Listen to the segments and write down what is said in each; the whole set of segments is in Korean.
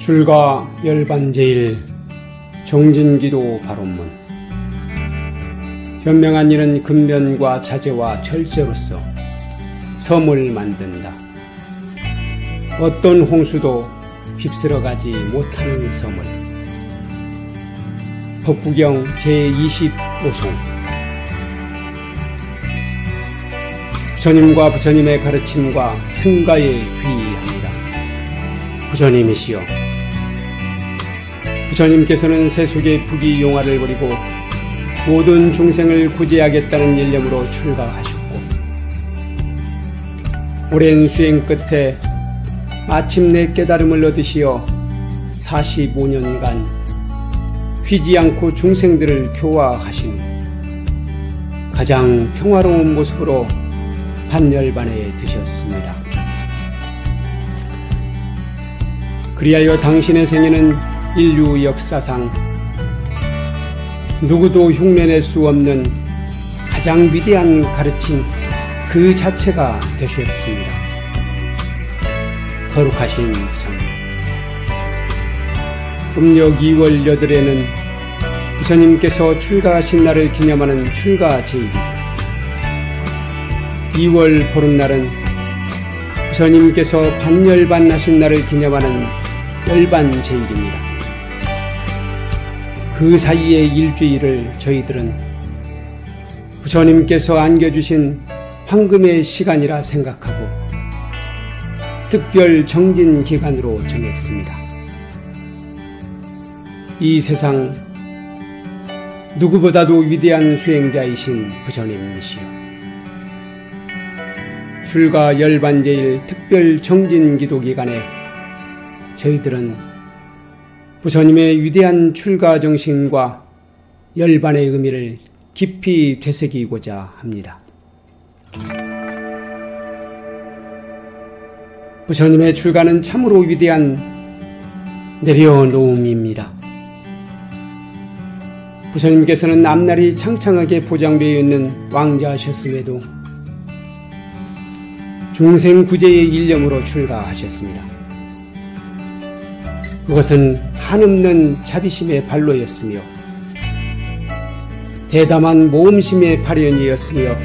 출가 열반제일 정진기도 발언문 현명한 이는 근면과 자제와 절제로서 섬을 만든다. 어떤 홍수도 휩쓸어 가지 못하는 섬을 법구경 제25송 부처님과 부처님의 가르침과 승가에 귀의합니다. 부처님이시여 부처님께서는 세속의 부귀 용화를 버리고 모든 중생을 구제하겠다는 일념으로 출가하셨고 오랜 수행 끝에 마침내 깨달음을 얻으시어 45년간 쉬지 않고 중생들을 교화하신 가장 평화로운 모습으로 반열반에 드셨습니다. 그리하여 당신의 생애는 인류 역사상 누구도 흉내낼 수 없는 가장 위대한 가르침 그 자체가 되셨습니다. 거룩하신 부처님. 음력 2월 8일에는 부처님께서 출가하신 날을 기념하는 출가 제일입니다. 2월 보름날은 부처님께서 반열반 하신 날을 기념하는 열반 제일입니다. 그 사이의 일주일을 저희들은 부처님께서 안겨주신 황금의 시간이라 생각하고 특별 정진 기간으로 정했습니다. 이 세상 누구보다도 위대한 수행자이신 부처님이시여. 출가 열반제일 특별 정진 기도 기간에 저희들은 부처님의 위대한 출가 정신과 열반의 의미를 깊이 되새기고자 합니다. 부처님의 출가는 참으로 위대한 내려놓음입니다. 부처님께서는 앞날이 창창하게 보장되어 있는 왕자하셨음에도 중생 구제의 일념으로 출가하셨습니다. 그것은 한없는 자비심의 발로였으며 대담한 모험심의 발현이었으며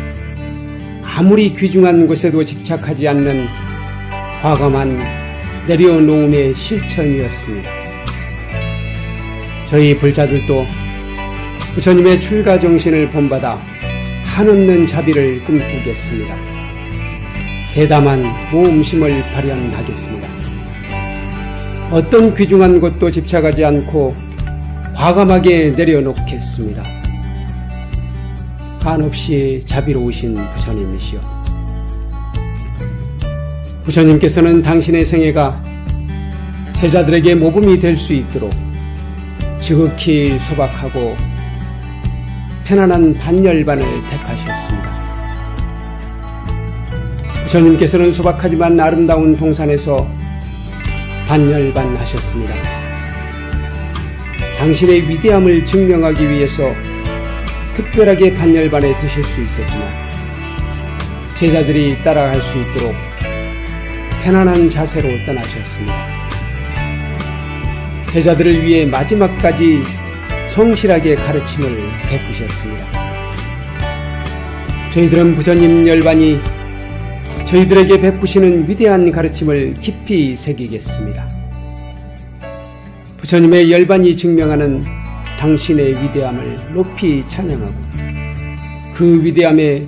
아무리 귀중한 곳에도 집착하지 않는 과감한 내려놓음의 실천이었습니다. 저희 불자들도 부처님의 출가 정신을 본받아 한없는 자비를 꿈꾸겠습니다. 대담한 모험심을 발현하겠습니다. 어떤 귀중한 것도 집착하지 않고 과감하게 내려놓겠습니다. 한없이 자비로우신 부처님이시여. 부처님께서는 당신의 생애가 제자들에게 모범이 될 수 있도록 지극히 소박하고 편안한 반열반을 택하셨습니다. 부처님께서는 소박하지만 아름다운 동산에서 반열반 하셨습니다. 당신의 위대함을 증명하기 위해서 특별하게 반열반에 드실 수 있었지만 제자들이 따라갈 수 있도록 편안한 자세로 떠나셨습니다. 제자들을 위해 마지막까지 성실하게 가르침을 베푸셨습니다. 저희들은 부처님 열반이 저희들에게 베푸시는 위대한 가르침을 깊이 새기겠습니다. 부처님의 열반이 증명하는 당신의 위대함을 높이 찬양하고 그 위대함에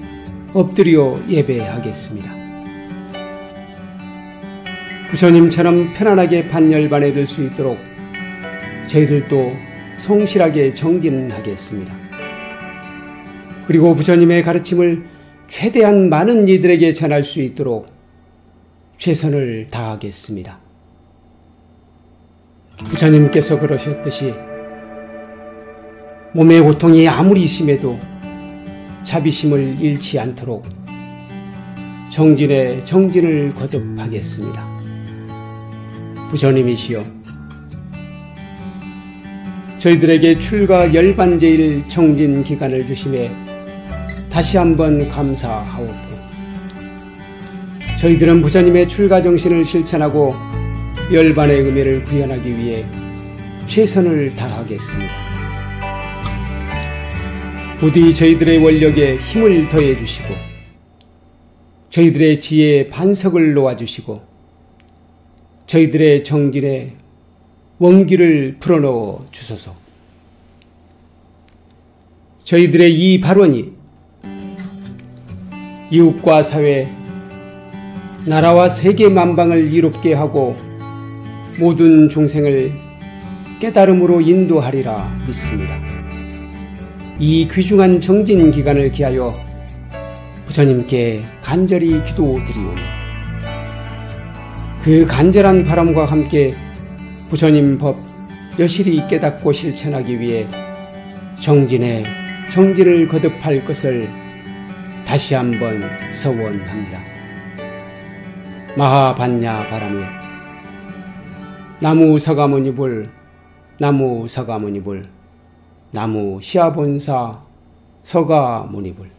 엎드려 예배하겠습니다. 부처님처럼 편안하게 반열반에 들 수 있도록 저희들도 성실하게 정진하겠습니다. 그리고 부처님의 가르침을 최대한 많은 이들에게 전할 수 있도록 최선을 다하겠습니다. 부처님께서 그러셨듯이 몸의 고통이 아무리 심해도 자비심을 잃지 않도록 정진에 정진을 거듭하겠습니다. 부처님이시여 저희들에게 출가 열반제일 정진 기간을 주심에 다시 한번 감사하옵고 저희들은 부처님의 출가 정신을 실천하고 열반의 의미를 구현하기 위해 최선을 다하겠습니다. 부디 저희들의 원력에 힘을 더해 주시고 저희들의 지혜에 반석을 놓아 주시고 저희들의 정진에 원기를 풀어넣어 주소서. 저희들의 이 발언이 이웃과 사회, 나라와 세계 만방을 이롭게 하고 모든 중생을 깨달음으로 인도하리라 믿습니다. 이 귀중한 정진 기간을 기하여 부처님께 간절히 기도드리오니 그 간절한 바람과 함께 부처님 법 여실히 깨닫고 실천하기 위해 정진에 정진을 거듭할 것을 다시 한번 서원합니다. 마하반야 바람에 나무 서가모니불 나무 서가모니불 나무 시아본사 서가모니불